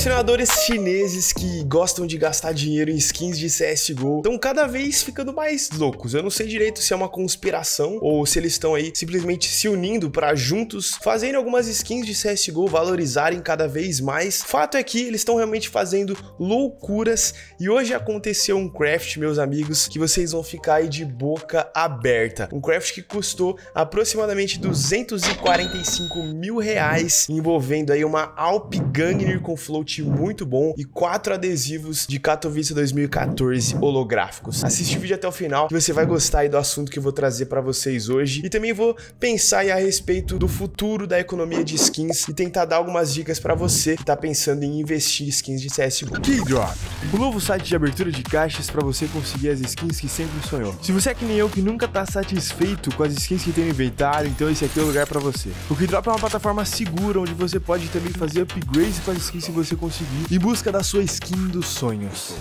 Colecionadores chineses que gostam de gastar dinheiro em skins de CSGO estão cada vez ficando mais loucos. Eu não sei direito se é uma conspiração ou se eles estão aí simplesmente se unindo para juntos fazerem algumas skins de CSGO valorizarem cada vez mais. Fato é que eles estão realmente fazendo loucuras e hoje aconteceu um craft, meus amigos, que vocês vão ficar aí de boca aberta. Um craft que custou aproximadamente 245 mil reais, envolvendo aí uma Alp Gangnir com float muito bom e quatro adesivos de Katowice 2014 holográficos. Assiste o vídeo até o final que você vai gostar do assunto que eu vou trazer para vocês hoje e também vou pensar a respeito do futuro da economia de skins e tentar dar algumas dicas para você que tá pensando em investir em skins de CSGO. Keydrop, o novo site de abertura de caixas para você conseguir as skins que sempre sonhou. Se você é que nem eu que nunca tá satisfeito com as skins que tem no inventário, então esse aqui é o lugar para você. O Keydrop é uma plataforma segura onde você pode também fazer upgrades com as skins que você conseguir em busca da sua skin dos sonhos.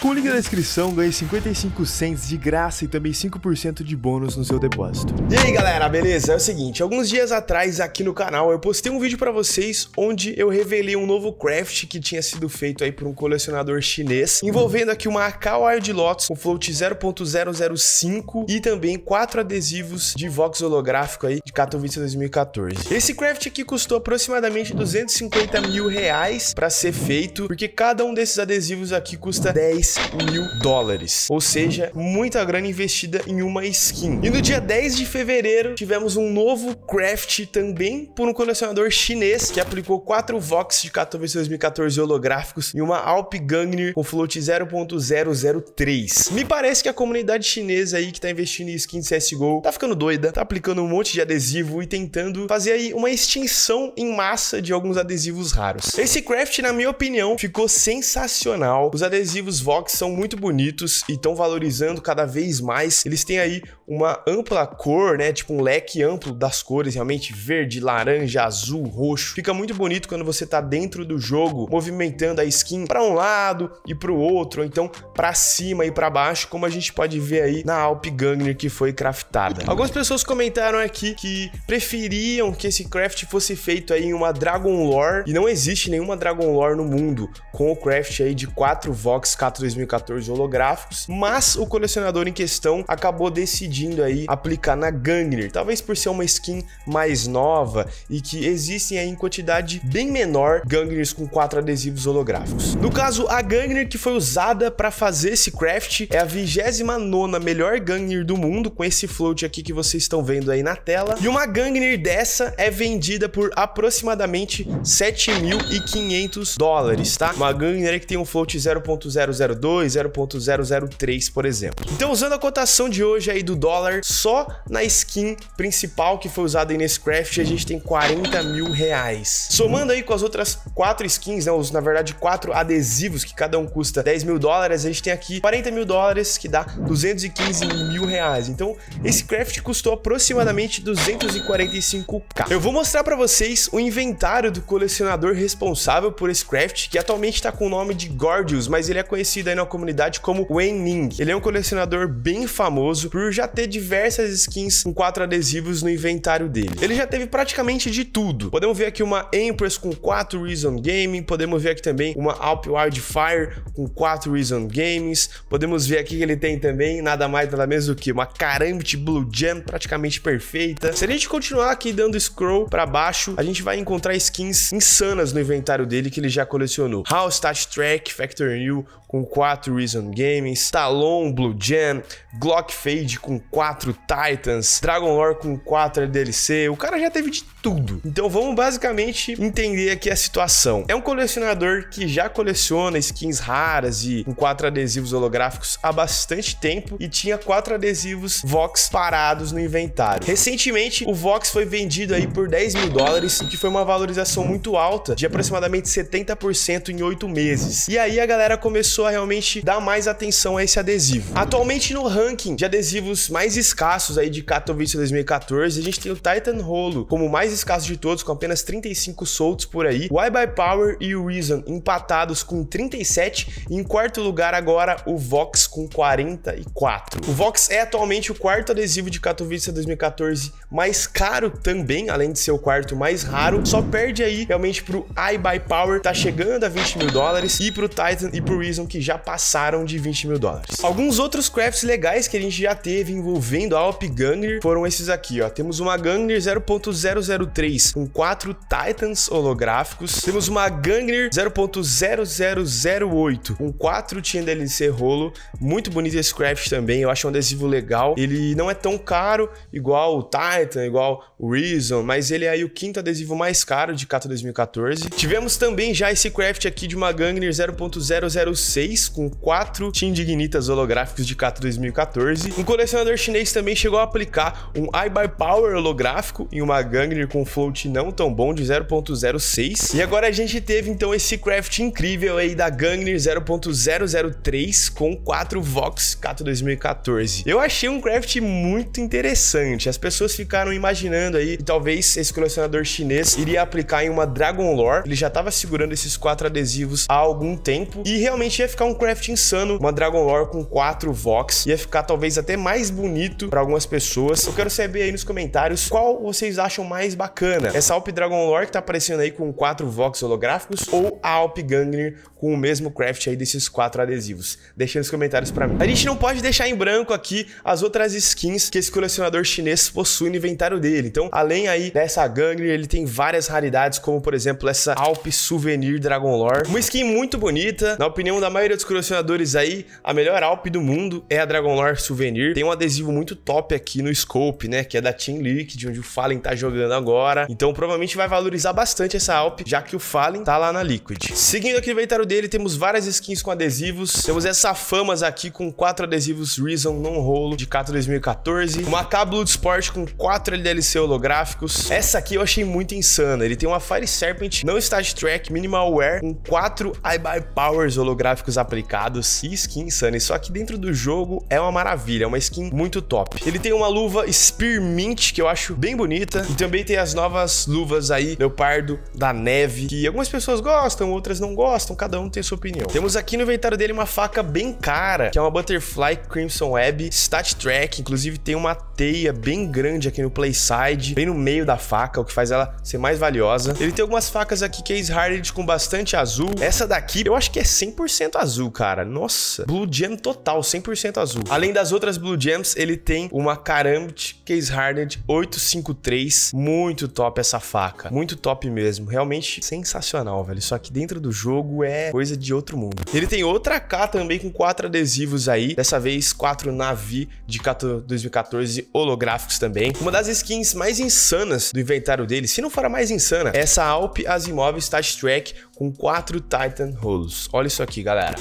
Com o link na descrição, ganhe 55 cents de graça e também 5% de bônus no seu depósito. E aí galera, beleza? É o seguinte, alguns dias atrás aqui no canal eu postei um vídeo para vocês onde eu revelei um novo craft que tinha sido feito aí por um colecionador chinês, envolvendo aqui uma AK Wild Lotus com float 0.005 e também quatro adesivos de Vox holográfico aí de Katowice 2014. Esse craft aqui custou aproximadamente 250 mil reais para ser feito, porque cada um desses adesivos aqui custa 10 mil dólares. Ou seja, muita grana investida em uma skin. E no dia 10 de fevereiro, tivemos um novo craft também por um colecionador chinês que aplicou 4 Vox de Katowice 2014 holográficos e uma Alp Gangnir com float 0.003. Me parece que a comunidade chinesa aí que tá investindo em skin de CSGO tá ficando doida, tá aplicando um monte de adesivo e tentando fazer aí uma extinção em massa de alguns adesivos raros. Esse craft, na minha opinião, ficou sensacional. Os adesivos Vox são muito bonitos e estão valorizando cada vez mais. Eles têm aí uma ampla cor, né? Tipo um leque amplo das cores, realmente verde, laranja, azul, roxo. Fica muito bonito quando você tá dentro do jogo, movimentando a skin para um lado e para o outro, ou então para cima e para baixo, como a gente pode ver aí na Alp Gangnir que foi craftada. Algumas pessoas comentaram aqui que preferiam que esse craft fosse feito aí em uma Dragon Lore e não existe nenhuma Dragon Lore no mundo com o craft aí de 4 Vox K 2014 holográficos, mas o colecionador em questão acabou decidindo aí aplicar na Gangnir, talvez por ser uma skin mais nova e que existem aí em quantidade bem menor Gangnirs com quatro adesivos holográficos. No caso, a Gangnir que foi usada para fazer esse craft é a 29 melhor Gangnir do mundo, com esse float aqui que vocês estão vendo aí na tela, e uma Gangnir dessa é vendida por aproximadamente 7.500 dólares, tá? Uma Gangnir que tem um float 0.002 0.003, por exemplo. Então, usando a cotação de hoje aí do dólar, só na skin principal que foi usada aí nesse craft, a gente tem 40 mil reais. Somando aí com as outras quatro skins, né, os, na verdade, quatro adesivos, que cada um custa 10 mil dólares, a gente tem aqui 40 mil dólares, que dá 215 mil reais. Então, esse craft custou aproximadamente 245k. Eu vou mostrar para vocês o inventário do colecionador responsável por esse craft, que atualmente está com o nome de Gordius, mas ele é conhecido aí na comunidade como Wen Ning. Ele é um colecionador bem famoso por já ter diversas skins com quatro adesivos no inventário dele. Ele já teve praticamente de tudo. Podemos ver aqui uma Empress com quatro Reason Gaming, podemos ver aqui também uma Alp Wildfire com quatro Reason Games, podemos ver aqui que ele tem também nada mais nada menos do que uma Karambit Blue Gem praticamente perfeita. Se a gente continuar aqui dando scroll para baixo, a gente vai encontrar skins insanas no inventário dele que ele já colecionou. House Stat Track, Factor New com 4 Reason Games, Stallone Blue Gem, Glock Fade com 4 Titans, Dragon Lore com 4 DLC. O cara já teve de tudo. Então vamos basicamente entender aqui a situação. É um colecionador que já coleciona skins raras e com quatro adesivos holográficos há bastante tempo e tinha quatro adesivos Vox parados no inventário. Recentemente, o Vox foi vendido aí por 10 mil dólares, que foi uma valorização muito alta, de aproximadamente 70% em 8 meses. E aí a galera começou a realmente dar mais atenção a esse adesivo. Atualmente no ranking de adesivos mais escassos aí de Katowice 2014, a gente tem o Titan Rolo como o mais escasso de todos, com apenas 35 soltos por aí. O I by Power e o Reason empatados com 37. E em quarto lugar agora o Vox com 44. O Vox é atualmente o quarto adesivo de Katowice 2014 mais caro também, além de ser o quarto mais raro. Só perde aí realmente pro I by Power, tá chegando a 20 mil dólares, e pro Titan e pro Reason que já passaram de 20 mil dólares. Alguns outros crafts legais que a gente já teve envolvendo a Alp Gungnir foram esses aqui, ó. Temos uma Gungnir 0.003 com quatro Titans holográficos. Temos uma Gungnir 0.0008 com quatro Team DLC rolo. Muito bonito esse craft também, eu acho um adesivo legal. Ele não é tão caro igual o Titan, igual o Reason, mas ele é aí o quinto adesivo mais caro de Kato 2014. Tivemos também já esse craft aqui de uma Gungnir 0.006 com quatro Team Dignitas holográficos de Kato 2014. Um colecionador chinês também chegou a aplicar um I by Power holográfico em uma Gungnir com float não tão bom de 0.06. E agora a gente teve então esse craft incrível aí da Gungnir 0.003 com 4 Vox Kato 2014. Eu achei um craft muito interessante. As pessoas ficaram imaginando aí que talvez esse colecionador chinês iria aplicar em uma Dragon Lore. Ele já estava segurando esses quatro adesivos há algum tempo e realmente ia ficar um craft insano, uma Dragon Lore com 4 Vox. Ia ficar talvez até mais bonito para algumas pessoas. Eu quero saber aí nos comentários qual vocês acham mais bacana. Essa Alp Dragon Lore que tá aparecendo aí com 4 Vox holográficos ou a Alp Gungnir com o mesmo craft aí desses quatro adesivos? Deixa nos comentários para mim. A gente não pode deixar em branco aqui as outras skins que esse colecionador chinês possui no inventário dele. Então, além aí dessa Gungnir, ele tem várias raridades, como por exemplo essa Alp Souvenir Dragon Lore. Uma skin muito bonita, na opinião da maioria dos colecionadores aí, a melhor Alp do mundo é a Dragon Lore Souvenir. Tem um adesivo muito top aqui no Scope, né, que é da Team Liquid, onde o Fallen tá jogando agora. Então, provavelmente vai valorizar bastante essa Alp, já que o Fallen tá lá na Liquid. Seguindo aqui no inventário dele, temos várias skins com adesivos. Temos essa Famas aqui com quatro adesivos Reason non rolo de Kato 2014. Uma Blood Sport com quatro LDLC holográficos. Essa aqui eu achei muito insana. Ele tem uma Fire Serpent não Stat Track Minimal Wear com quatro I by Powers holográficos aplicados. E skin insana. Isso aqui dentro do jogo é uma maravilha. É uma skin muito top. Ele tem uma luva Spearmint que eu acho bem bonita. E também tem as novas luvas aí, Leopardo da Neve, que algumas pessoas gostam, outras não gostam. Cada um tem sua opinião. Temos aqui no inventário dele uma faca bem cara, que é uma Butterfly Crimson Web Stat Track. Inclusive tem uma teia bem grande aqui no Playside, bem no meio da faca, o que faz ela ser mais valiosa. Ele tem algumas facas aqui Case Hardened com bastante azul. Essa daqui eu acho que é 100% azul, cara. Nossa, Blue Gem total, 100% azul. Além das outras Blue Gems, ele tem uma Karambit Case Hardened 853. Muito top essa faca. Muito top mesmo. Realmente sensacional, velho. Só que dentro do jogo é coisa de outro mundo. Ele tem outra K também com quatro adesivos aí. Dessa vez, quatro Navi de Kato 2014 holográficos também. Uma das skins mais insanas do inventário dele, se não for a mais insana, é essa Alp Asimov Stat Track com quatro Titan rolos. Olha isso aqui, galera.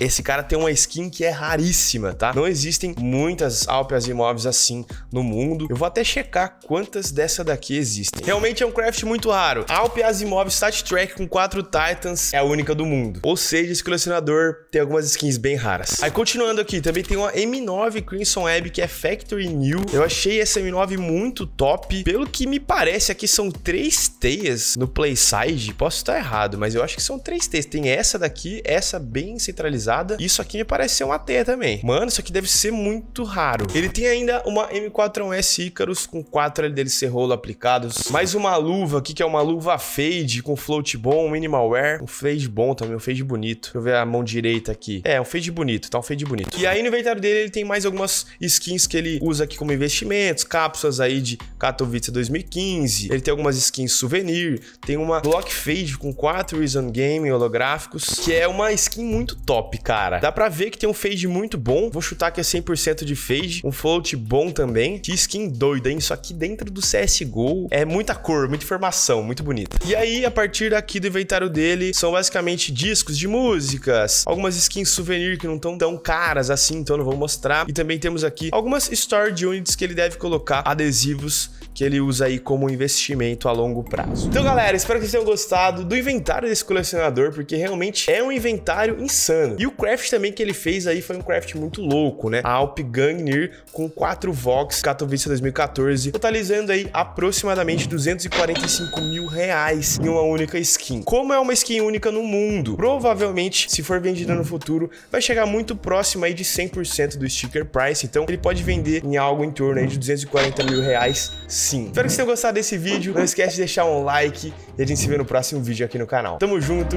Esse cara tem uma skin que é raríssima, tá? Não existem muitas Alp Asimovs assim no mundo. Eu vou até checar quantas dessa daqui existem. Realmente é um craft muito raro. Alp Asimov Stat Track com quatro Titans é a única do mundo. Ou seja, esse colecionador tem algumas skins bem raras. Aí continuando aqui, também tem uma M9 Crimson Web que é Factory New. Eu achei essa M9 muito top. Pelo que me parece, aqui são três teias no Playside. Posso estar errado, mas eu acho que são três teias. Tem essa daqui, essa bem centralizada. Isso aqui me parece ser uma teia também. Mano, isso aqui deve ser muito raro. Ele tem ainda uma M4S Icarus com quatro LDLC rolo aplicados. Mais uma luva aqui, que é uma luva fade com float bom, minimal wear. Um fade bom também, um fade bonito. Deixa eu ver a mão direita aqui. É, um fade bonito, tá um fade bonito. E aí no inventário dele ele tem mais algumas skins que ele usa aqui como investimentos, cápsulas aí de Katowice 2015. Ele tem algumas skins souvenir, tem uma Block Fade com quatro Reason Game holográficos, que é uma skin muito top, cara. Dá pra ver que tem um fade muito bom. Vou chutar que é 100% de fade. Um float bom também. Que skin doida, hein? Isso aqui dentro do CSGO é muita cor, muita informação, muito bonita. E aí, a partir daqui do inventário dele, são basicamente discos de músicas, algumas skins souvenir que não estão tão caras assim, então não vou mostrar. E também temos aqui algumas storage units que ele deve colocar adesivos que ele usa aí como investimento a longo prazo. Então, galera, espero que vocês tenham gostado do inventário desse colecionador, porque realmente é um inventário insano. E o craft também que ele fez aí foi um craft muito louco, né? A Alp Gangnir com 4 Vox Katowice 2014, totalizando aí aproximadamente 245 mil reais em uma única skin. Como é uma skin única no mundo, provavelmente, se for vendida no futuro, vai chegar muito próximo aí de 100% do sticker price, então ele pode vender em algo em torno aí de 240 mil reais Espero que vocês tenham gostado desse vídeo, não esquece de deixar um like e a gente se vê no próximo vídeo aqui no canal. Tamo junto,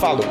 falou!